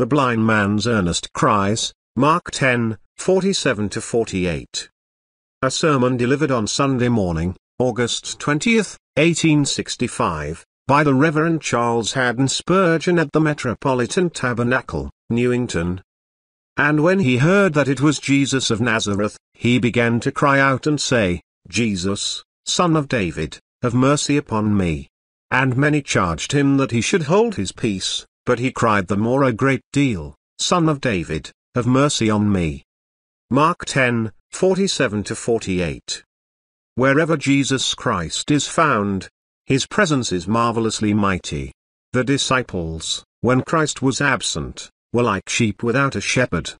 the blind man's earnest cries, Mark 10, 47-48. A sermon delivered on Sunday morning, August 20, 1865, by the Reverend Charles Haddon Spurgeon at the Metropolitan Tabernacle, Newington. And when he heard that it was Jesus of Nazareth, he began to cry out and say, Jesus, Son of David, have mercy upon me. And many charged him that he should hold his peace, but he cried the more a great deal, Son of David, have mercy on me. Mark 10, 47-48 Wherever Jesus Christ is found, his presence is marvelously mighty. The disciples, when Christ was absent, were like sheep without a shepherd.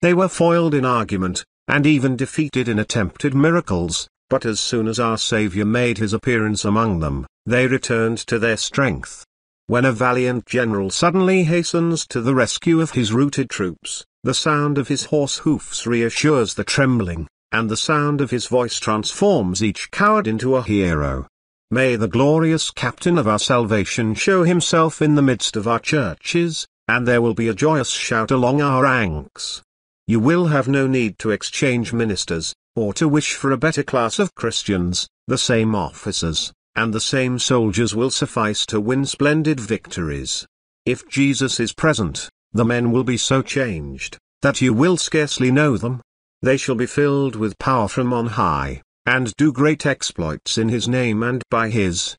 They were foiled in argument, and even defeated in attempted miracles, but as soon as our Saviour made his appearance among them, they returned to their strength. When a valiant general suddenly hastens to the rescue of his routed troops, the sound of his horse hoofs reassures the trembling, and the sound of his voice transforms each coward into a hero. May the glorious captain of our salvation show himself in the midst of our churches, and there will be a joyous shout along our ranks. You will have no need to exchange ministers, or to wish for a better class of Christians, the same officers, and the same soldiers will suffice to win splendid victories. If Jesus is present, the men will be so changed, that you will scarcely know them. They shall be filled with power from on high and do great exploits in his name and by his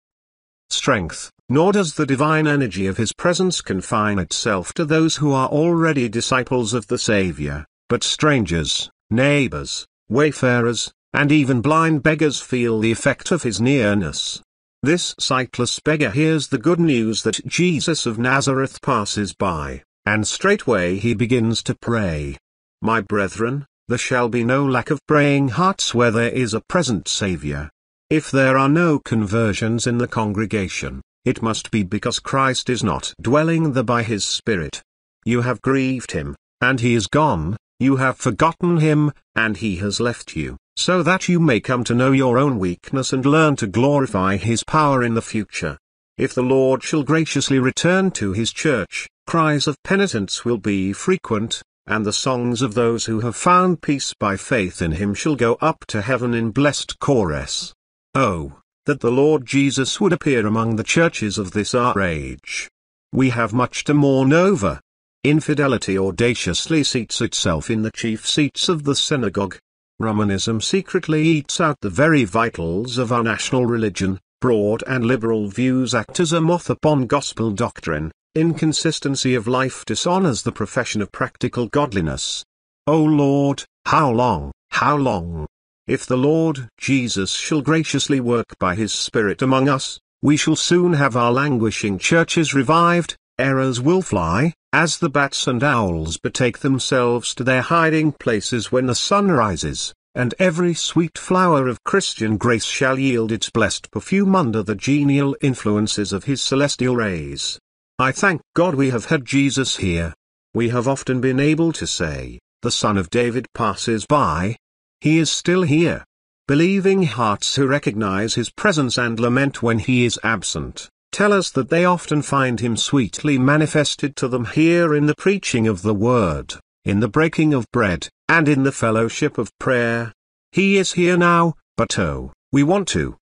strength, nor does the divine energy of his presence confine itself to those who are already disciples of the Saviour, but strangers, neighbours, wayfarers, and even blind beggars feel the effect of his nearness. This sightless beggar hears the good news that Jesus of Nazareth passes by, and straightway he begins to pray. My brethren, there shall be no lack of praying hearts where there is a present Saviour. If there are no conversions in the congregation, it must be because Christ is not dwelling there by his Spirit. You have grieved him, and he is gone, you have forgotten him, and he has left you, so that you may come to know your own weakness and learn to glorify his power in the future. If the Lord shall graciously return to his church, cries of penitence will be frequent, and the songs of those who have found peace by faith in him shall go up to heaven in blessed chorus. Oh, that the Lord Jesus would appear among the churches of this our age. We have much to mourn over. Infidelity audaciously seats itself in the chief seats of the synagogue. Romanism secretly eats out the very vitals of our national religion, broad and liberal views act as a moth upon gospel doctrine, Inconsistency of life dishonors the profession of practical godliness. O Lord, how long, how long? If the Lord Jesus shall graciously work by his Spirit among us, we shall soon have our languishing churches revived, errors will fly, as the bats and owls betake themselves to their hiding places when the sun rises, and every sweet flower of Christian grace shall yield its blessed perfume under the genial influences of his celestial rays. I thank God we have had Jesus here. We have often been able to say, the Son of David passes by. He is still here. Believing hearts who recognize his presence and lament when he is absent, tell us that they often find him sweetly manifested to them here in the preaching of the word, in the breaking of bread, and in the fellowship of prayer. He is here now, but oh, we want to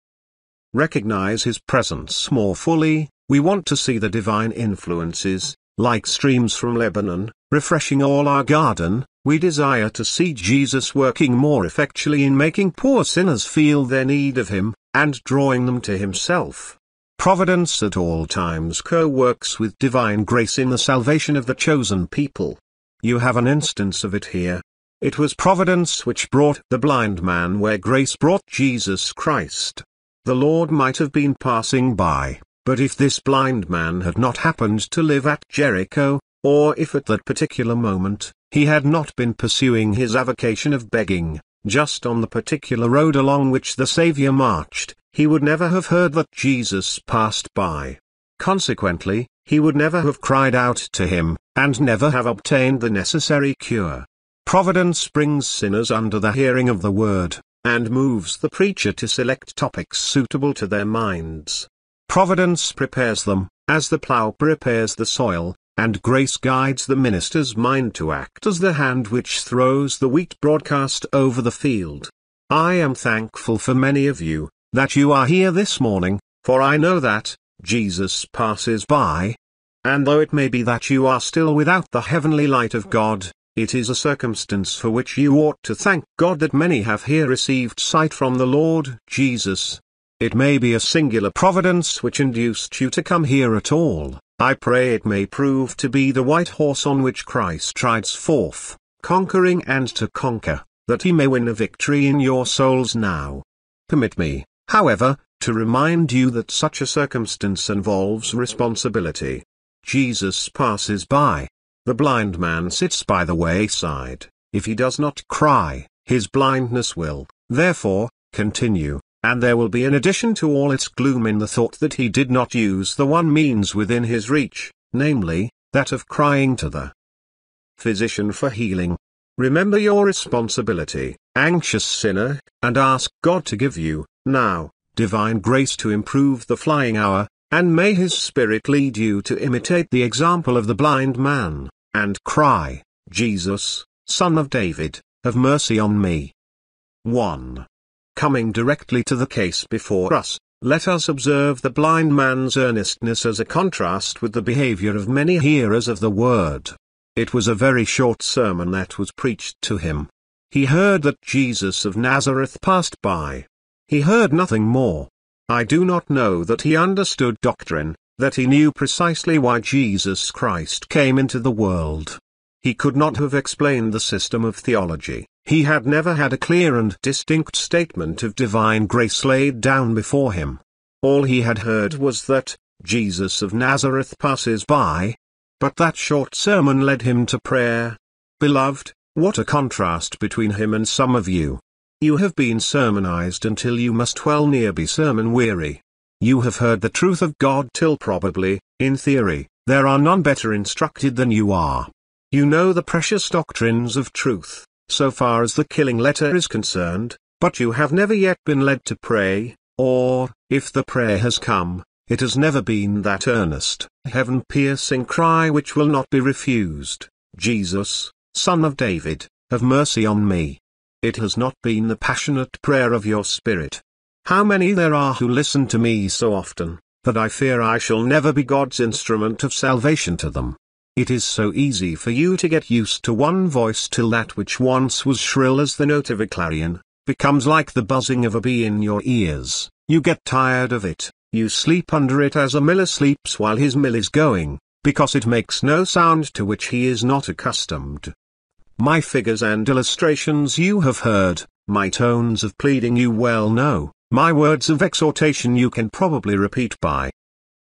recognize his presence more fully, we want to see the divine influences, like streams from Lebanon, refreshing all our garden, we desire to see Jesus working more effectually in making poor sinners feel their need of Him, and drawing them to Himself. Providence at all times co-works with divine grace in the salvation of the chosen people. You have an instance of it here. It was Providence which brought the blind man where grace brought Jesus Christ. The Lord might have been passing by, but if this blind man had not happened to live at Jericho, or if at that particular moment, he had not been pursuing his avocation of begging, just on the particular road along which the Saviour marched, he would never have heard that Jesus passed by. Consequently, he would never have cried out to him, and never have obtained the necessary cure. Providence brings sinners under the hearing of the word, and moves the preacher to select topics suitable to their minds. Providence prepares them, as the plough prepares the soil, and grace guides the minister's mind to act as the hand which throws the wheat broadcast over the field. I am thankful for many of you, that you are here this morning, for I know that, Jesus passes by. And though it may be that you are still without the heavenly light of God, it is a circumstance for which you ought to thank God that many have here received sight from the Lord Jesus. It may be a singular providence which induced you to come here at all, I pray it may prove to be the white horse on which Christ rides forth, conquering and to conquer, that he may win a victory in your souls now. Permit me, however, to remind you that such a circumstance involves responsibility. Jesus passes by. The blind man sits by the wayside. If he does not cry, his blindness will, therefore, continue, and there will be an addition to all its gloom in the thought that he did not use the one means within his reach, namely, that of crying to the physician for healing. Remember your responsibility, anxious sinner, and ask God to give you, now, divine grace to improve the flying hour, and may His Spirit lead you to imitate the example of the blind man, and cry, Jesus, Son of David, have mercy on me. 1. Coming directly to the case before us, let us observe the blind man's earnestness as a contrast with the behavior of many hearers of the word. It was a very short sermon that was preached to him. He heard that Jesus of Nazareth passed by. He heard nothing more. I do not know that he understood doctrine, that he knew precisely why Jesus Christ came into the world. He could not have explained the system of theology, he had never had a clear and distinct statement of divine grace laid down before him. All he had heard was that, Jesus of Nazareth passes by. But that short sermon led him to prayer. Beloved, what a contrast between him and some of you. You have been sermonized until you must well near be sermon weary. You have heard the truth of God till probably, in theory, there are none better instructed than you are. You know the precious doctrines of truth, so far as the killing letter is concerned, but you have never yet been led to pray, or, if the prayer has come, it has never been that earnest, heaven-piercing cry which will not be refused, Jesus, Son of David, have mercy on me. It has not been the passionate prayer of your spirit. How many there are who listen to me so often, that I fear I shall never be God's instrument of salvation to them. It is so easy for you to get used to one voice till that which once was shrill as the note of a clarion, becomes like the buzzing of a bee in your ears, you get tired of it, you sleep under it as a miller sleeps while his mill is going, because it makes no sound to which he is not accustomed. My figures and illustrations you have heard, my tones of pleading you well know, my words of exhortation you can probably repeat by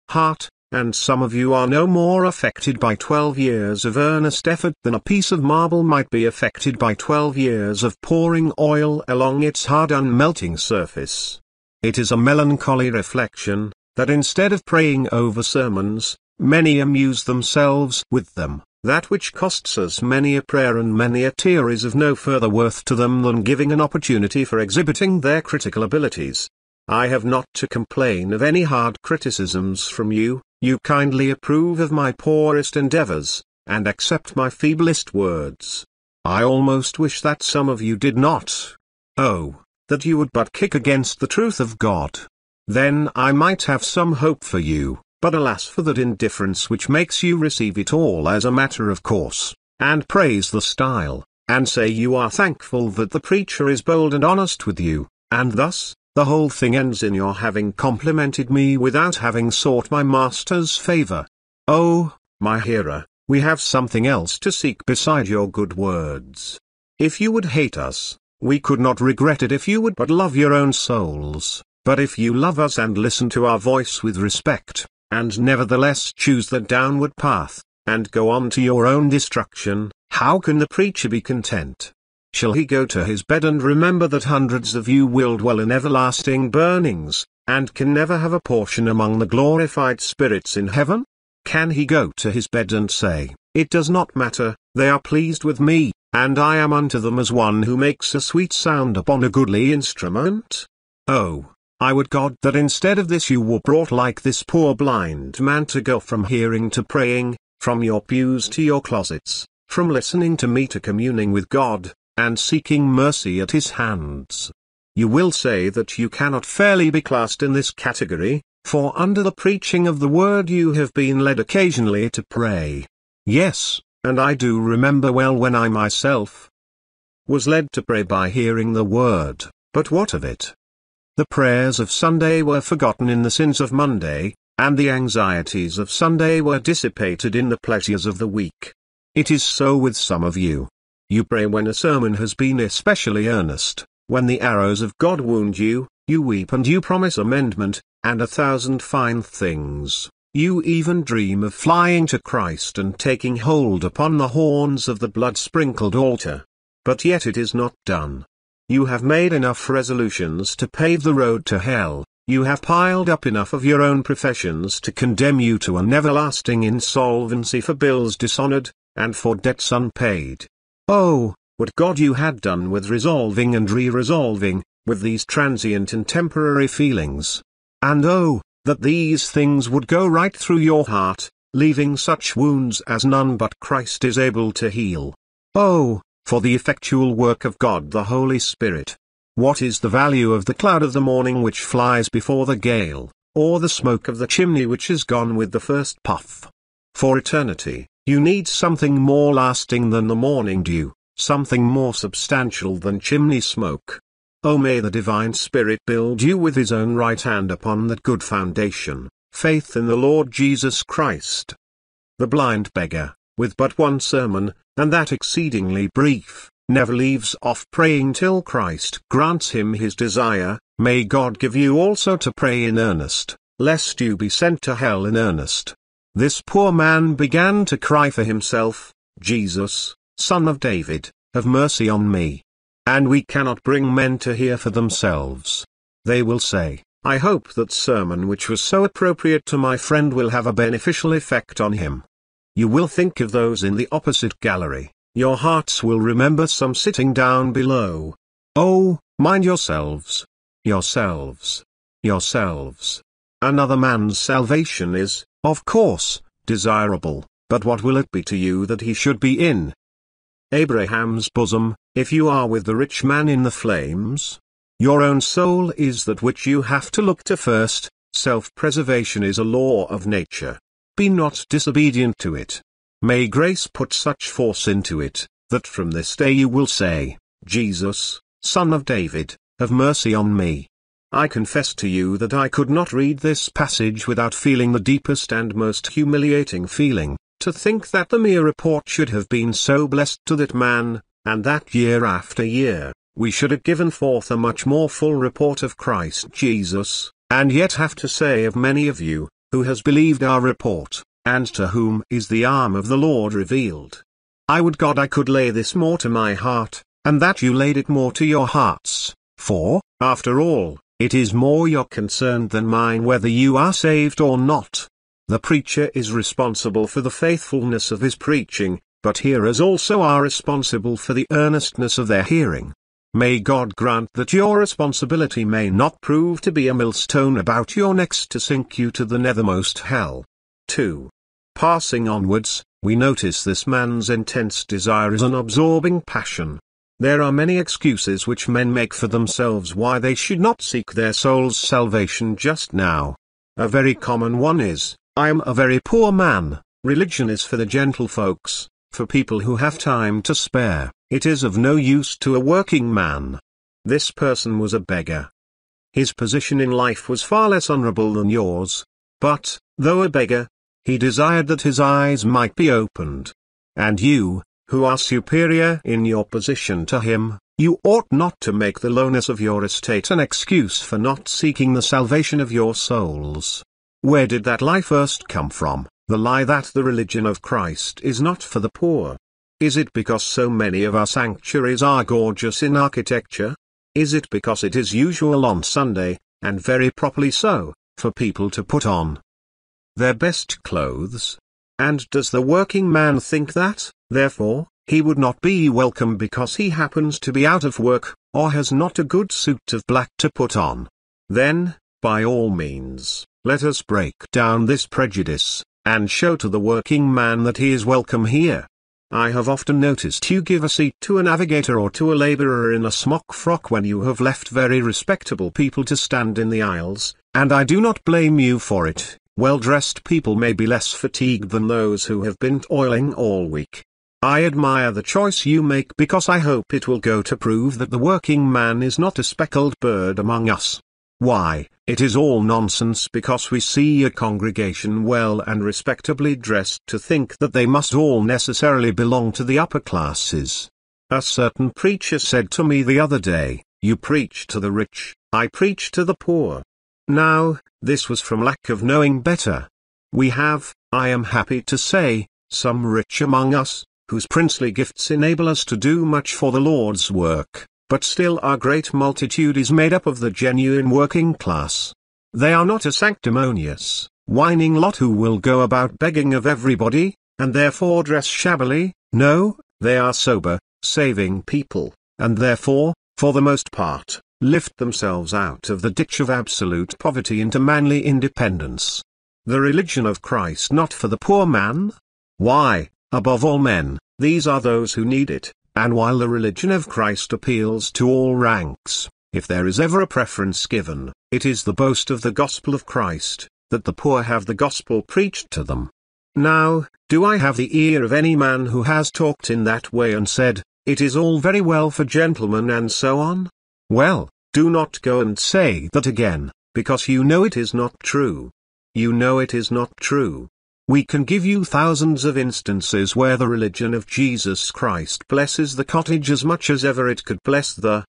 heart, and some of you are no more affected by 12 years of earnest effort than a piece of marble might be affected by 12 years of pouring oil along its hard unmelting surface. It is a melancholy reflection, that instead of praying over sermons, many amuse themselves with them. That which costs us many a prayer and many a tear is of no further worth to them than giving an opportunity for exhibiting their critical abilities. I have not to complain of any hard criticisms from you, you kindly approve of my poorest endeavors, and accept my feeblest words. I almost wish that some of you did not. Oh, that you would but kick against the truth of God. Then I might have some hope for you. But alas for that indifference which makes you receive it all as a matter of course, and praise the style, and say you are thankful that the preacher is bold and honest with you, and thus, the whole thing ends in your having complimented me without having sought my master's favor. Oh, my hearer, we have something else to seek beside your good words. If you would hate us, we could not regret it if you would but love your own souls, but if you love us and listen to our voice with respect, and nevertheless choose the downward path, and go on to your own destruction, how can the preacher be content? Shall he go to his bed and remember that hundreds of you will dwell in everlasting burnings, and can never have a portion among the glorified spirits in heaven? Can he go to his bed and say, It does not matter, they are pleased with me, and I am unto them as one who makes a sweet sound upon a goodly instrument? Oh, I would God that instead of this you were brought like this poor blind man to go from hearing to praying, from your pews to your closets, from listening to me to communing with God, and seeking mercy at His hands. You will say that you cannot fairly be classed in this category, for under the preaching of the word you have been led occasionally to pray. Yes, and I do remember well when I myself was led to pray by hearing the word, but what of it? The prayers of Sunday were forgotten in the sins of Monday, and the anxieties of Sunday were dissipated in the pleasures of the week. It is so with some of you. You pray when a sermon has been especially earnest, when the arrows of God wound you, you weep and you promise amendment, and a thousand fine things. You even dream of flying to Christ and taking hold upon the horns of the blood-sprinkled altar. But yet it is not done. You have made enough resolutions to pave the road to hell, you have piled up enough of your own professions to condemn you to an everlasting insolvency for bills dishonored, and for debts unpaid. Oh, what God you had done with resolving and re-resolving, with these transient and temporary feelings. And oh, that these things would go right through your heart, leaving such wounds as none but Christ is able to heal. Oh, for the effectual work of God the Holy Spirit. What is the value of the cloud of the morning which flies before the gale, or the smoke of the chimney which is gone with the first puff? For eternity, you need something more lasting than the morning dew, something more substantial than chimney smoke. Oh may the Divine Spirit build you with His own right hand upon that good foundation, faith in the Lord Jesus Christ. The blind beggar, with but one sermon, and that exceedingly brief, never leaves off praying till Christ grants him his desire, may God give you also to pray in earnest, lest you be sent to hell in earnest. This poor man began to cry for himself, Jesus, Son of David, have mercy on me. And we cannot bring men to hear for themselves. They will say, I hope that sermon which was so appropriate to my friend will have a beneficial effect on him. You will think of those in the opposite gallery, your hearts will remember some sitting down below. Oh, mind yourselves. Yourselves. Yourselves. Another man's salvation is, of course, desirable, but what will it be to you that he should be in Abraham's bosom, if you are with the rich man in the flames? Your own soul is that which you have to look to first, self-preservation is a law of nature. Be not disobedient to it. May grace put such force into it, that from this day you will say, Jesus, Son of David, have mercy on me. I confess to you that I could not read this passage without feeling the deepest and most humiliating feeling, to think that the mere report should have been so blessed to that man, and that year after year, we should have given forth a much more full report of Christ Jesus, and yet have to say of many of you, who has believed our report, and to whom is the arm of the Lord revealed. I would God I could lay this more to my heart, and that you laid it more to your hearts, for, after all, it is more your concern than mine whether you are saved or not. The preacher is responsible for the faithfulness of his preaching, but hearers also are responsible for the earnestness of their hearing. May God grant that your responsibility may not prove to be a millstone about your necks to sink you to the nethermost hell. 2. Passing onwards, we notice this man's intense desire is an absorbing passion. There are many excuses which men make for themselves why they should not seek their soul's salvation just now. A very common one is, I am a very poor man, religion is for the gentlefolks, for people who have time to spare, it is of no use to a working man. This person was a beggar. His position in life was far less honorable than yours, but, though a beggar, he desired that his eyes might be opened. And you, who are superior in your position to him, you ought not to make the lowness of your estate an excuse for not seeking the salvation of your souls. Where did that lie first come from, the lie that the religion of Christ is not for the poor? Is it because so many of our sanctuaries are gorgeous in architecture? Is it because it is usual on Sunday, and very properly so, for people to put on their best clothes? And does the working man think that, therefore, he would not be welcome because he happens to be out of work, or has not a good suit of black to put on? Then, by all means, let us break down this prejudice, and show to the working man that he is welcome here. I have often noticed you give a seat to a navigator or to a laborer in a smock frock when you have left very respectable people to stand in the aisles, and I do not blame you for it. Well-dressed people may be less fatigued than those who have been toiling all week. I admire the choice you make because I hope it will go to prove that the working man is not a speckled bird among us. Why, it is all nonsense because we see a congregation well and respectably dressed to think that they must all necessarily belong to the upper classes. A certain preacher said to me the other day, You preach to the rich, I preach to the poor. Now, this was from lack of knowing better. We have, I am happy to say, some rich among us, whose princely gifts enable us to do much for the Lord's work, but still our great multitude is made up of the genuine working class. They are not a sanctimonious, whining lot who will go about begging of everybody, and therefore dress shabbily, no, they are sober, saving people, and therefore, for the most part, lift themselves out of the ditch of absolute poverty into manly independence. The religion of Christ not for the poor man? Why, Above all men, these are those who need it, and while the religion of Christ appeals to all ranks, if there is ever a preference given, it is the boast of the gospel of Christ, that the poor have the gospel preached to them. Now, do I have the ear of any man who has talked in that way and said, it is all very well for gentlemen and so on? Well, do not go and say that again, because you know it is not true. You know it is not true. We can give you thousands of instances where the religion of Jesus Christ blesses the cottage as much as ever it could bless the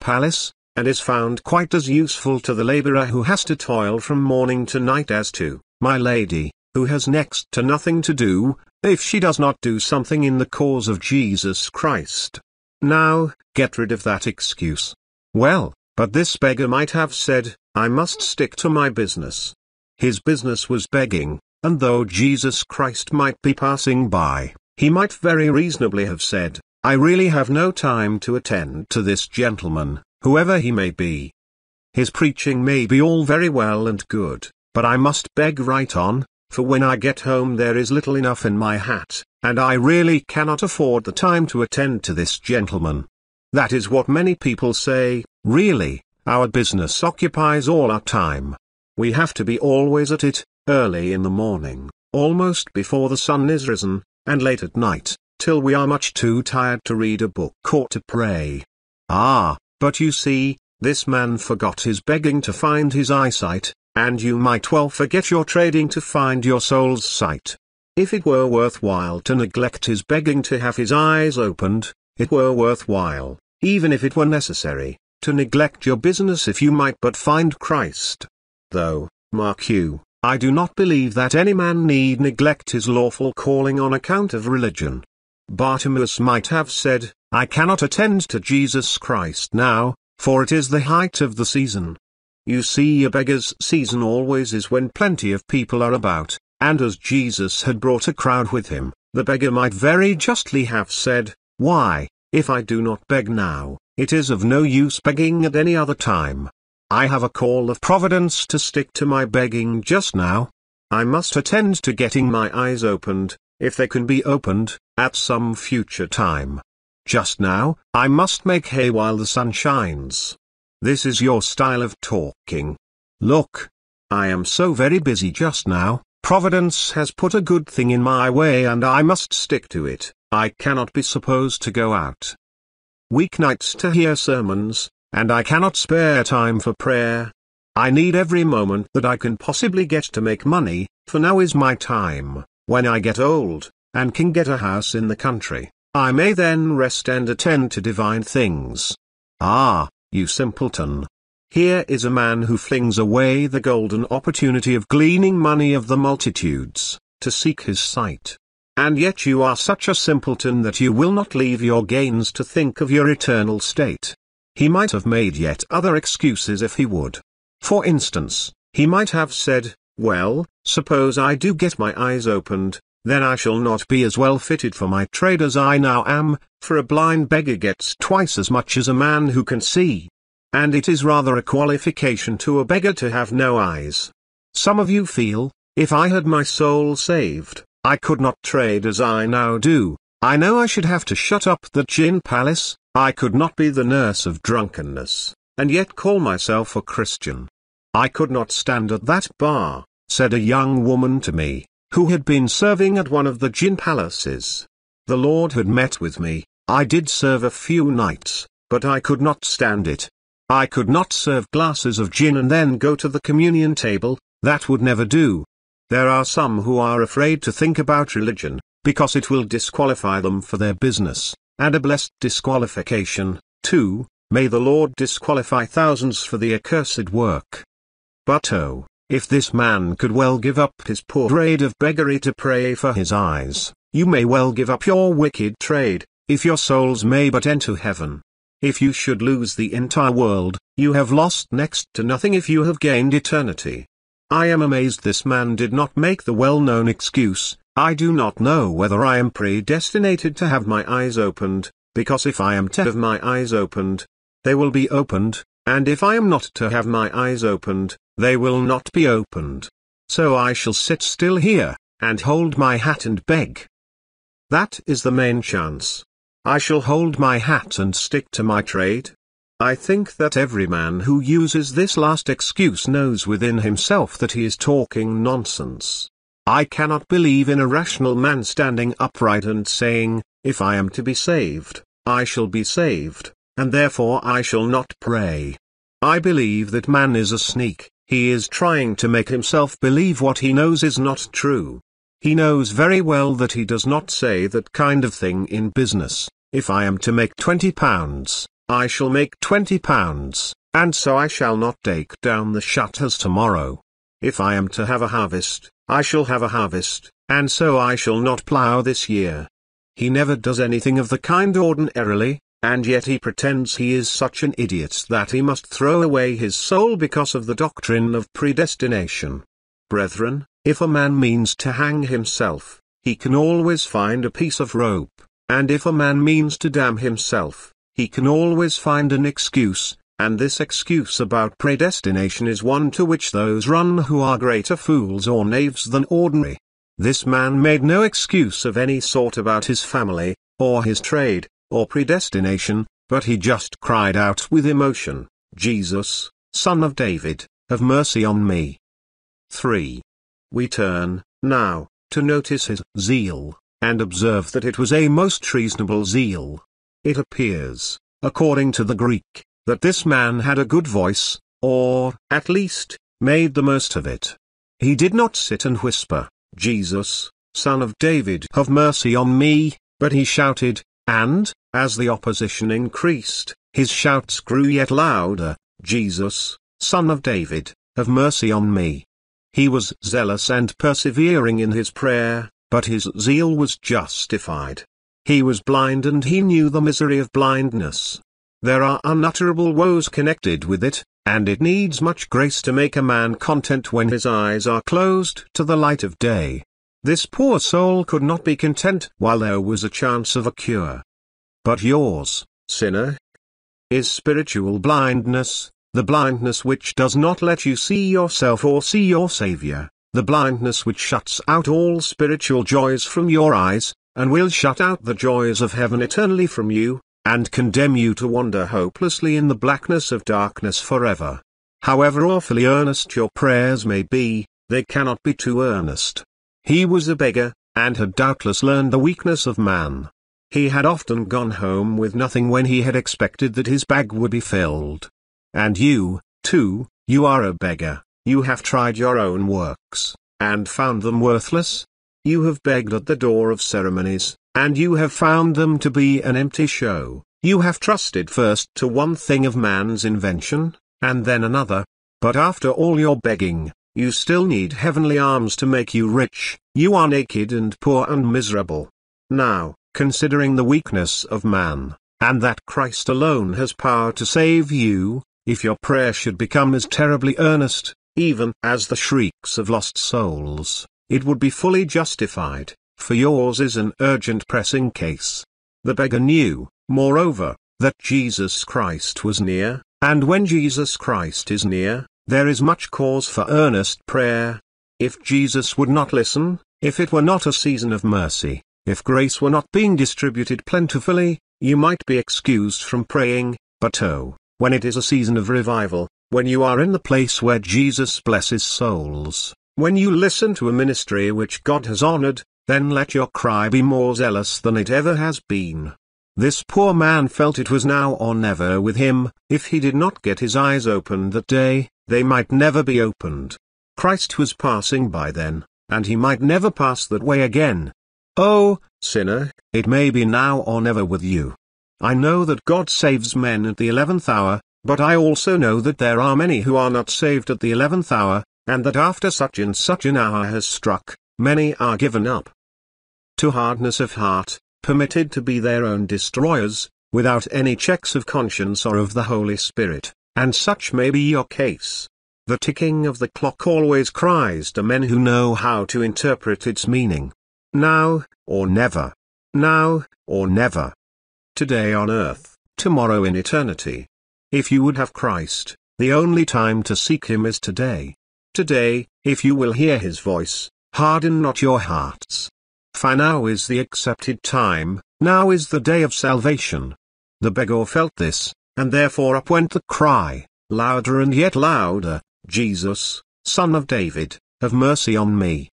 palace, and is found quite as useful to the laborer who has to toil from morning to night as to, my lady, who has next to nothing to do, if she does not do something in the cause of Jesus Christ. Now, get rid of that excuse. Well, but this beggar might have said, I must stick to my business. His business was begging, and though Jesus Christ might be passing by, he might very reasonably have said, I really have no time to attend to this gentleman, whoever he may be. His preaching may be all very well and good, but I must beg right on, for when I get home there is little enough in my hat, and I really cannot afford the time to attend to this gentleman. That is what many people say, really, our business occupies all our time. We have to be always at it, early in the morning, almost before the sun is risen, and late at night, till we are much too tired to read a book or to pray. Ah, but you see, this man forgot his begging to find his eyesight, and you might well forget your trading to find your soul's sight. If it were worthwhile to neglect his begging to have his eyes opened, it were worthwhile, even if it were necessary, to neglect your business if you might but find Christ. Though, mark you, I do not believe that any man need neglect his lawful calling on account of religion. Bartimaeus might have said, I cannot attend to Jesus Christ now, for it is the height of the season. You see a beggar's season always is when plenty of people are about, and as Jesus had brought a crowd with him, the beggar might very justly have said, Why, if I do not beg now, it is of no use begging at any other time. I have a call of Providence to stick to my begging just now. I must attend to getting my eyes opened, if they can be opened, at some future time. Just now, I must make hay while the sun shines. This is your style of talking. Look. I am so very busy just now, Providence has put a good thing in my way and I must stick to it, I cannot be supposed to go out weeknights to hear sermons, and I cannot spare time for prayer. I need every moment that I can possibly get to make money, for now is my time, when I get old, and can get a house in the country, I may then rest and attend to divine things. Ah, you simpleton. Here is a man who flings away the golden opportunity of gleaning money of the multitudes, to seek his sight. And yet you are such a simpleton that you will not leave your gains to think of your eternal state. He might have made yet other excuses if he would. For instance, he might have said, well, suppose I do get my eyes opened, then I shall not be as well fitted for my trade as I now am, for a blind beggar gets twice as much as a man who can see. And it is rather a qualification to a beggar to have no eyes. Some of you feel, If I had my soul saved, I could not trade as I now do, I know I should have to shut up the gin palace, I could not be the nurse of drunkenness, and yet call myself a Christian. I could not stand at that bar, said a young woman to me, who had been serving at one of the gin palaces. The Lord had met with me, I did serve a few nights, but I could not stand it. I could not serve glasses of gin and then go to the communion table, that would never do. There are some who are afraid to think about religion, because it will disqualify them for their business, and a blessed disqualification, too, may the Lord disqualify thousands for the accursed work. But oh, if this man could well give up his poor trade of beggary to pray for his eyes, you may well give up your wicked trade, if your souls may but enter heaven. If you should lose the entire world, you have lost next to nothing if you have gained eternity. I am amazed this man did not make the well-known excuse, I do not know whether I am predestinated to have my eyes opened, because if I am to have my eyes opened, they will be opened, and if I am not to have my eyes opened, they will not be opened. So I shall sit still here, and hold my hat and beg. That is the main chance. I shall hold my hat and stick to my trade. I think that every man who uses this last excuse knows within himself that he is talking nonsense. I cannot believe in a rational man standing upright and saying, if I am to be saved, I shall be saved, and therefore I shall not pray. I believe that man is a sneak, he is trying to make himself believe what he knows is not true. He knows very well that he does not say that kind of thing in business, if I am to make twenty pounds, I shall make twenty pounds, and so I shall not take down the shutters tomorrow. If I am to have a harvest, I shall have a harvest, and so I shall not plough this year. He never does anything of the kind ordinarily, and yet he pretends he is such an idiot that he must throw away his soul because of the doctrine of predestination. Brethren, if a man means to hang himself, he can always find a piece of rope, and if a man means to damn himself, he can always find an excuse, and this excuse about predestination is one to which those run who are greater fools or knaves than ordinary. This man made no excuse of any sort about his family, or his trade, or predestination, but he just cried out with emotion, Jesus, Son of David, have mercy on me. 3. We turn, now, to notice his zeal, and observe that it was a most reasonable zeal. It appears, according to the Greek, that this man had a good voice, or, at least, made the most of it. He did not sit and whisper, Jesus, Son of David have mercy on me, but he shouted, and, as the opposition increased, his shouts grew yet louder, Jesus, Son of David, have mercy on me. He was zealous and persevering in his prayer, but his zeal was justified. He was blind and he knew the misery of blindness. There are unutterable woes connected with it, and it needs much grace to make a man content when his eyes are closed to the light of day. This poor soul could not be content while there was a chance of a cure. But yours, sinner, is spiritual blindness, the blindness which does not let you see yourself or see your Savior, the blindness which shuts out all spiritual joys from your eyes, and will shut out the joys of heaven eternally from you, and condemn you to wander hopelessly in the blackness of darkness forever. However awfully earnest your prayers may be, they cannot be too earnest. He was a beggar, and had doubtless learned the weakness of man. He had often gone home with nothing when he had expected that his bag would be filled. And you, too, you are a beggar, you have tried your own works, and found them worthless. You have begged at the door of ceremonies, and you have found them to be an empty show. You have trusted first to one thing of man's invention, and then another. But after all your begging, you still need heavenly arms to make you rich. You are naked and poor and miserable. Now, considering the weakness of man, and that Christ alone has power to save you, if your prayer should become as terribly earnest, even as the shrieks of lost souls, it would be fully justified for yours is an urgent pressing case. The beggar knew, moreover, that Jesus Christ was near, and when Jesus Christ is near, there is much cause for earnest prayer. If Jesus would not listen, if it were not a season of mercy, if grace were not being distributed plentifully, you might be excused from praying, but oh, when it is a season of revival, when you are in the place where Jesus blesses souls, when you listen to a ministry which God has honored, then let your cry be more zealous than it ever has been. This poor man felt it was now or never with him, if he did not get his eyes opened that day, they might never be opened. Christ was passing by then, and he might never pass that way again. Oh, sinner, it may be now or never with you. I know that God saves men at the eleventh hour, but I also know that there are many who are not saved at the eleventh hour, and that after such and such an hour has struck, many are given up to hardness of heart, permitted to be their own destroyers, without any checks of conscience or of the Holy Spirit, and such may be your case. The ticking of the clock always cries to men who know how to interpret its meaning. Now, or never. Now, or never. Today on earth, tomorrow in eternity. If you would have Christ, the only time to seek him is today. Today, if you will hear his voice, harden not your hearts. For now is the accepted time, now is the day of salvation. The beggar felt this, and therefore up went the cry, louder and yet louder, Jesus, Son of David, have mercy on me.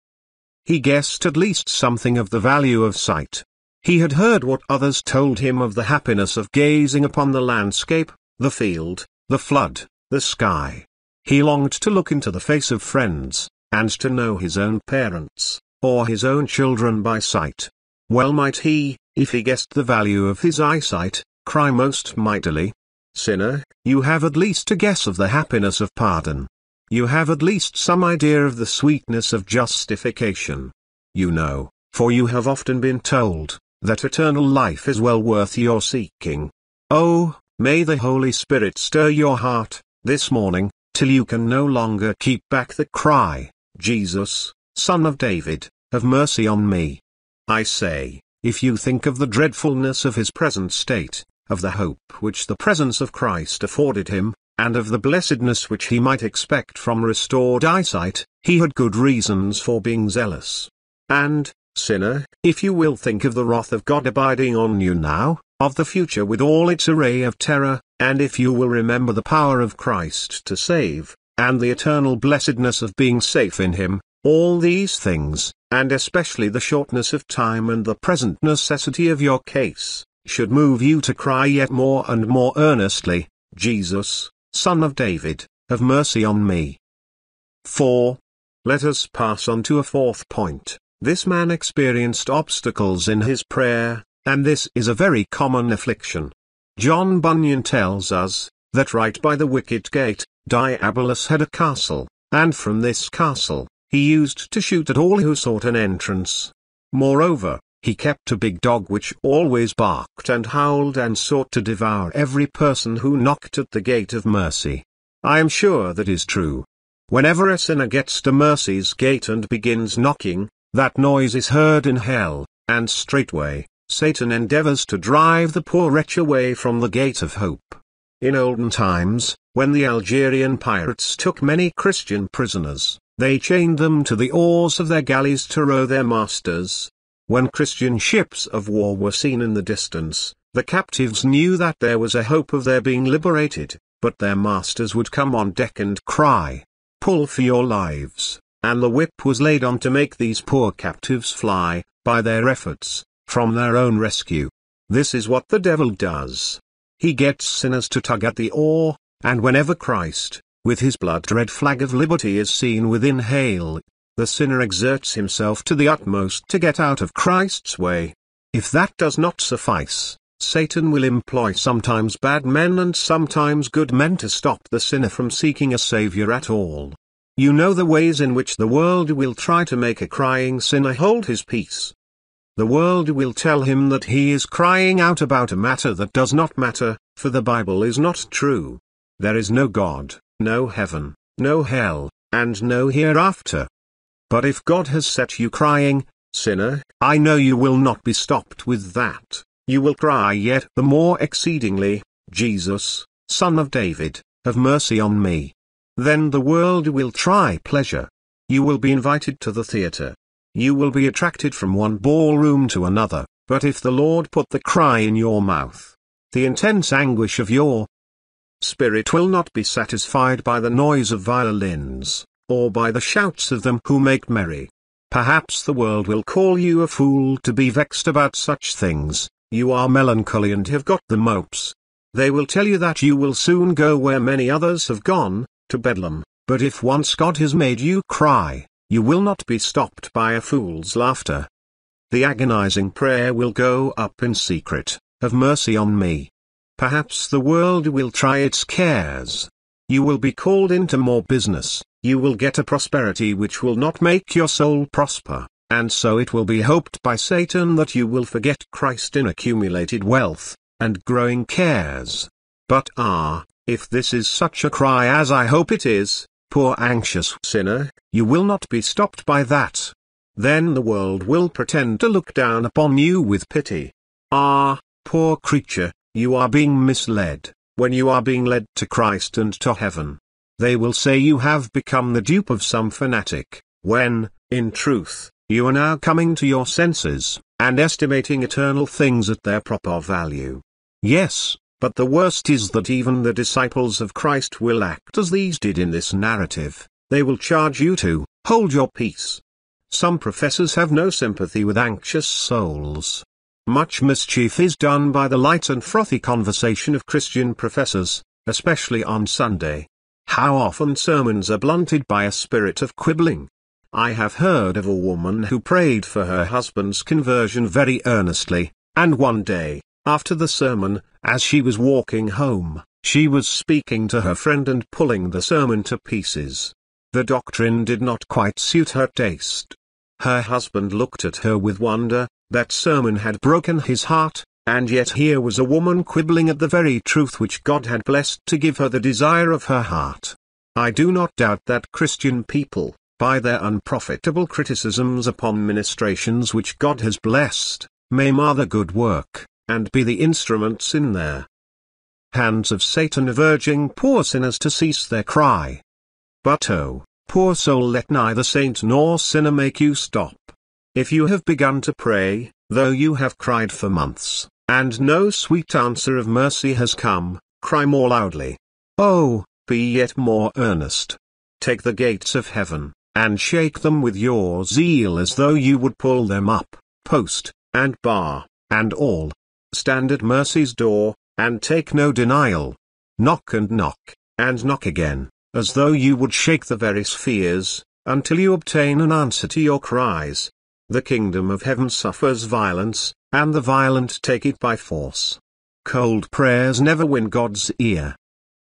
He guessed at least something of the value of sight. He had heard what others told him of the happiness of gazing upon the landscape, the field, the flood, the sky. He longed to look into the face of friends, and to know his own parents or his own children by sight. Well might he, if he guessed the value of his eyesight, cry most mightily, Sinner, you have at least a guess of the happiness of pardon. You have at least some idea of the sweetness of justification. You know, for you have often been told, that eternal life is well worth your seeking. Oh, may the Holy Spirit stir your heart, this morning, till you can no longer keep back the cry, Jesus, Son of David, have mercy on me. I say, if you think of the dreadfulness of his present state, of the hope which the presence of Christ afforded him, and of the blessedness which he might expect from restored eyesight, he had good reasons for being zealous. And, sinner, if you will think of the wrath of God abiding on you now, of the future with all its array of terror, and if you will remember the power of Christ to save, and the eternal blessedness of being safe in him, all these things, and especially the shortness of time and the present necessity of your case, should move you to cry yet more and more earnestly, Jesus, Son of David, have mercy on me. 4. Let us pass on to a fourth point. This man experienced obstacles in his prayer, and this is a very common affliction. John Bunyan tells us, that right by the wicket gate, Diabolus had a castle, and from this castle, he used to shoot at all who sought an entrance. Moreover, he kept a big dog which always barked and howled and sought to devour every person who knocked at the gate of mercy. I am sure that is true. Whenever a sinner gets to mercy's gate and begins knocking, that noise is heard in hell, and straightway, Satan endeavors to drive the poor wretch away from the gate of hope. In olden times, when the Algerian pirates took many Christian prisoners, they chained them to the oars of their galleys to row their masters. When Christian ships of war were seen in the distance, the captives knew that there was a hope of their being liberated, but their masters would come on deck and cry, Pull for your lives, and the whip was laid on to make these poor captives fly, by their efforts, from their own rescue. This is what the devil does. He gets sinners to tug at the oar, and whenever Christ, with his blood-red flag of liberty is seen within hail. The sinner exerts himself to the utmost to get out of Christ's way. If that does not suffice, Satan will employ sometimes bad men and sometimes good men to stop the sinner from seeking a savior at all. You know the ways in which the world will try to make a crying sinner hold his peace. The world will tell him that he is crying out about a matter that does not matter, for the Bible is not true. There is no God no heaven, no hell, and no hereafter. But if God has set you crying, sinner, I know you will not be stopped with that, you will cry yet the more exceedingly, Jesus, Son of David, have mercy on me. Then the world will try pleasure. You will be invited to the theater. You will be attracted from one ballroom to another, but if the Lord put the cry in your mouth, the intense anguish of your spirit will not be satisfied by the noise of violins, or by the shouts of them who make merry. Perhaps the world will call you a fool to be vexed about such things, you are melancholy and have got the mopes. They will tell you that you will soon go where many others have gone, to Bedlam, but if once God has made you cry, you will not be stopped by a fool's laughter. The agonizing prayer will go up in secret, have mercy on me. Perhaps the world will try its cares. You will be called into more business, you will get a prosperity which will not make your soul prosper, and so it will be hoped by Satan that you will forget Christ in accumulated wealth, and growing cares. But ah, if this is such a cry as I hope it is, poor anxious sinner, you will not be stopped by that. Then the world will pretend to look down upon you with pity. Ah, poor creature, you are being misled, when you are being led to Christ and to heaven. They will say you have become the dupe of some fanatic, when, in truth, you are now coming to your senses, and estimating eternal things at their proper value. Yes, but the worst is that even the disciples of Christ will act as these did in this narrative, they will charge you to, hold your peace. Some professors have no sympathy with anxious souls. Much mischief is done by the light and frothy conversation of Christian professors, especially on Sunday. How often sermons are blunted by a spirit of quibbling. I have heard of a woman who prayed for her husband's conversion very earnestly, and one day, after the sermon, as she was walking home, she was speaking to her friend and pulling the sermon to pieces. The doctrine did not quite suit her taste. Her husband looked at her with wonder, that sermon had broken his heart, and yet here was a woman quibbling at the very truth which God had blessed to give her the desire of her heart. I do not doubt that Christian people, by their unprofitable criticisms upon ministrations which God has blessed, may mar the good work, and be the instruments in their hands of Satan of urging poor sinners to cease their cry. But oh, poor soul let neither saint nor sinner make you stop. If you have begun to pray, though you have cried for months, and no sweet answer of mercy has come, cry more loudly. Oh, be yet more earnest. Take the gates of heaven, and shake them with your zeal as though you would pull them up, post, and bar, and all. Stand at mercy's door, and take no denial. Knock and knock, and knock again, as though you would shake the very spheres, until you obtain an answer to your cries. The kingdom of heaven suffers violence, and the violent take it by force. Cold prayers never win God's ear.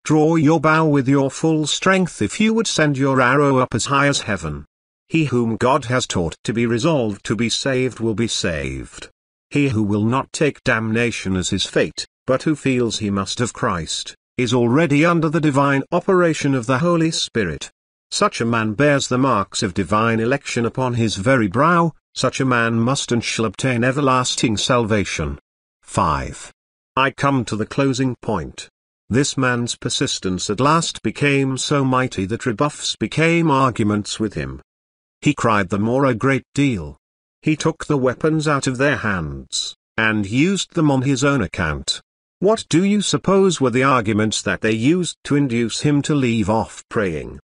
Draw your bow with your full strength if you would send your arrow up as high as heaven. He whom God has taught to be resolved to be saved will be saved. He who will not take damnation as his fate, but who feels he must have Christ, is already under the divine operation of the Holy Spirit. Such a man bears the marks of divine election upon his very brow, such a man must and shall obtain everlasting salvation. 5. I come to the closing point. This man's persistence at last became so mighty that rebuffs became arguments with him. He cried the more a great deal. He took the weapons out of their hands, and used them on his own account. What do you suppose were the arguments that they used to induce him to leave off praying?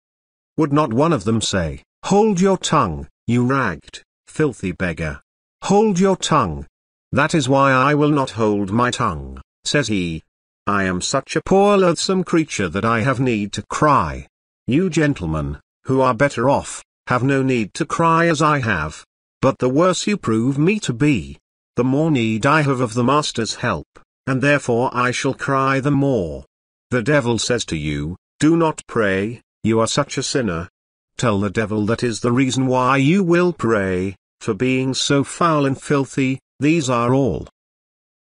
Would not one of them say, Hold your tongue, you ragged, filthy beggar. Hold your tongue. That is why I will not hold my tongue, says he. I am such a poor loathsome creature that I have need to cry. You gentlemen, who are better off, have no need to cry as I have. But the worse you prove me to be, the more need I have of the Master's help, and therefore I shall cry the more. The devil says to you, Do not pray, you are such a sinner. Tell the devil that is the reason why you will pray, for being so foul and filthy, these are all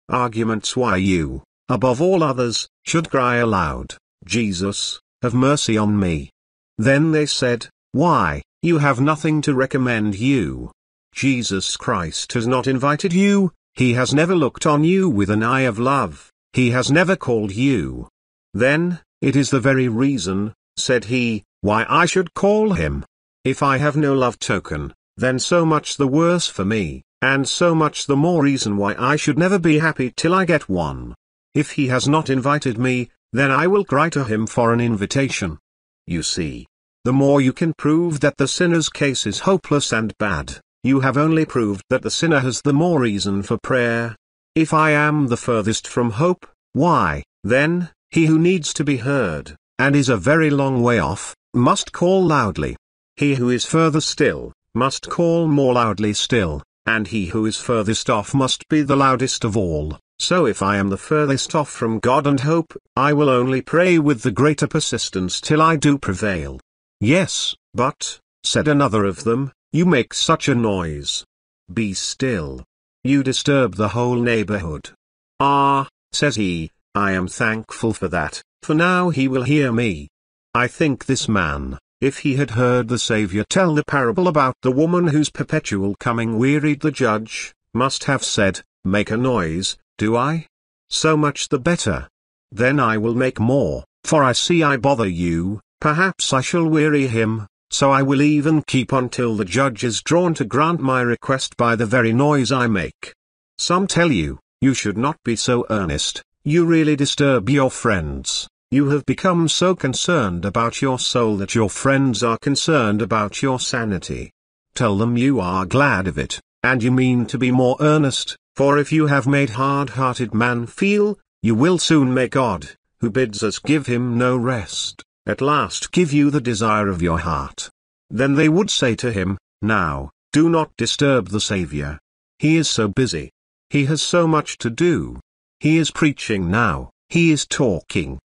arguments why you, above all others, should cry aloud, Jesus, have mercy on me. Then they said, Why, you have nothing to recommend you. Jesus Christ has not invited you, he has never looked on you with an eye of love, he has never called you. Then, it is the very reason, said he, why I should call him. If I have no love token, then so much the worse for me, and so much the more reason why I should never be happy till I get one. If he has not invited me, then I will cry to him for an invitation. You see, the more you can prove that the sinner's case is hopeless and bad, you have only proved that the sinner has the more reason for prayer. If I am the furthest from hope, why, then, he who needs to be heard, and is a very long way off, must call loudly. He who is further still, must call more loudly still, and he who is furthest off must be the loudest of all. So if I am the furthest off from God and hope, I will only pray with the greater persistence till I do prevail. Yes, but, said another of them, you make such a noise. Be still. You disturb the whole neighborhood. Ah, says he, I am thankful for that, for now he will hear me. I think this man, if he had heard the Saviour tell the parable about the woman whose perpetual coming wearied the judge, must have said, Make a noise, do I? So much the better. Then I will make more, for I see I bother you, perhaps I shall weary him, so I will even keep on till the judge is drawn to grant my request by the very noise I make. Some tell you, you should not be so earnest, you really disturb your friends. You have become so concerned about your soul that your friends are concerned about your sanity. Tell them you are glad of it, and you mean to be more earnest, for if you have made hard-hearted man feel, you will soon make God, who bids us give him no rest, at last give you the desire of your heart. Then they would say to him, Now, do not disturb the Saviour. He is so busy. He has so much to do. He is preaching now, he is talking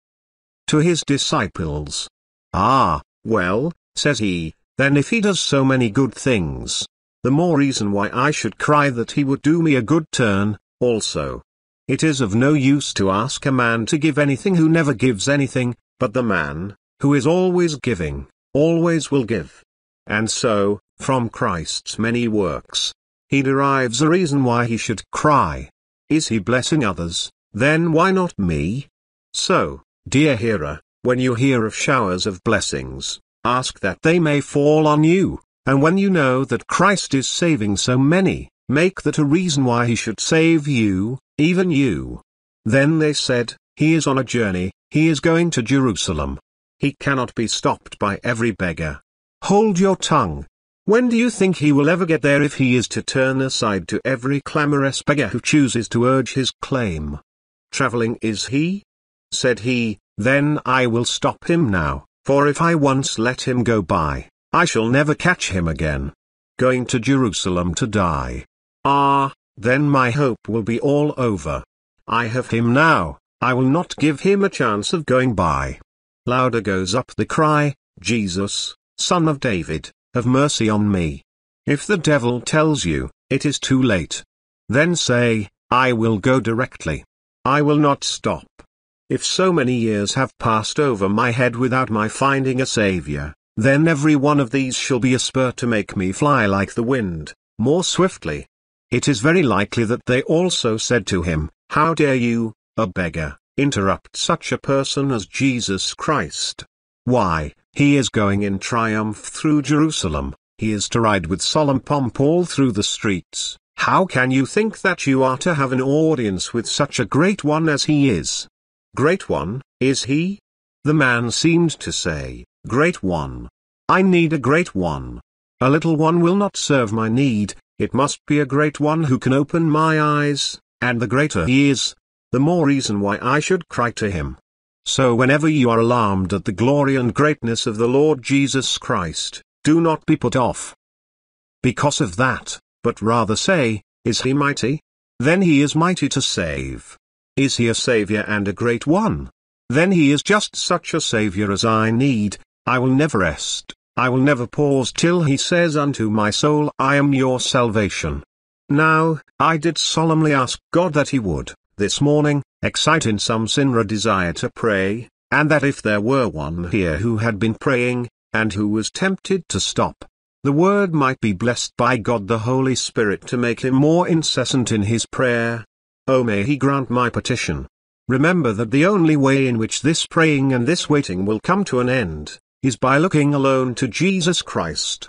to his disciples. Ah, well, says he, then if he does so many good things, the more reason why I should cry that he would do me a good turn, also. It is of no use to ask a man to give anything who never gives anything, but the man, who is always giving, always will give. And so, from Christ's many works, he derives a reason why he should cry. Is he blessing others, then why not me? So, dear hearer, when you hear of showers of blessings, ask that they may fall on you. And when you know that Christ is saving so many, make that a reason why he should save you, even you. Then they said, He is on a journey, he is going to Jerusalem. He cannot be stopped by every beggar. Hold your tongue. When do you think he will ever get there if he is to turn aside to every clamorous beggar who chooses to urge his claim? Traveling is he? Said he, then I will stop him now, for if I once let him go by, I shall never catch him again. Going to Jerusalem to die. Ah, then my hope will be all over. I have him now, I will not give him a chance of going by. Louder goes up the cry, Jesus, Son of David, have mercy on me. If the devil tells you, it is too late. Then say, I will go directly. I will not stop. If so many years have passed over my head without my finding a Saviour, then every one of these shall be a spur to make me fly like the wind, more swiftly. It is very likely that they also said to him, How dare you, a beggar, interrupt such a person as Jesus Christ? Why, he is going in triumph through Jerusalem, he is to ride with solemn pomp all through the streets. How can you think that you are to have an audience with such a great one as he is? Great one, is he? The man seemed to say, Great one. I need a great one. A little one will not serve my need, it must be a great one who can open my eyes, and the greater he is, the more reason why I should cry to him. So whenever you are alarmed at the glory and greatness of the Lord Jesus Christ, do not be put off. Because of that, but rather say, Is he mighty? Then he is mighty to save. Is he a Saviour and a great one? Then he is just such a Saviour as I need, I will never rest, I will never pause till he says unto my soul I am your salvation. Now, I did solemnly ask God that he would, this morning, excite in some sinner a desire to pray, and that if there were one here who had been praying, and who was tempted to stop, the word might be blessed by God the Holy Spirit to make him more incessant in his prayer. Oh may he grant my petition. Remember that the only way in which this praying and this waiting will come to an end, is by looking alone to Jesus Christ.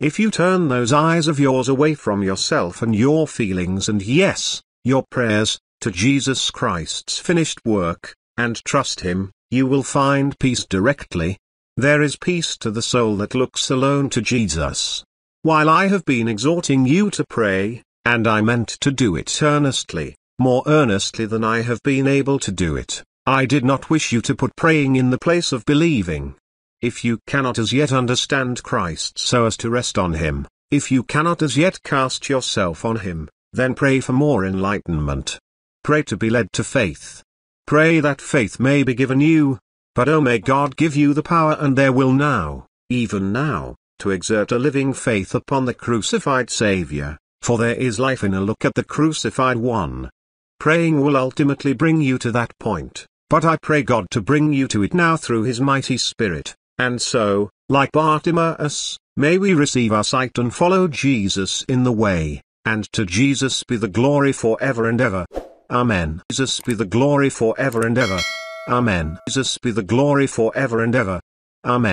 If you turn those eyes of yours away from yourself and your feelings and yes, your prayers, to Jesus Christ's finished work, and trust Him, you will find peace directly. There is peace to the soul that looks alone to Jesus. While I have been exhorting you to pray, and I meant to do it earnestly, more earnestly than I have been able to do it, I did not wish you to put praying in the place of believing. If you cannot as yet understand Christ so as to rest on Him, if you cannot as yet cast yourself on Him, then pray for more enlightenment. Pray to be led to faith. Pray that faith may be given you, but oh may God give you the power and there will now, even now, to exert a living faith upon the crucified Saviour, for there is life in a look at the crucified one. Praying will ultimately bring you to that point, but I pray God to bring you to it now through His mighty Spirit, and so, like Bartimaeus, may we receive our sight and follow Jesus in the way, and to Jesus be the glory for ever and ever. Amen. Jesus be the glory for ever and ever. Amen. Jesus be the glory for ever and ever. Amen.